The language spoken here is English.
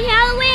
Happy Halloween!